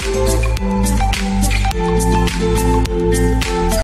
Thank you.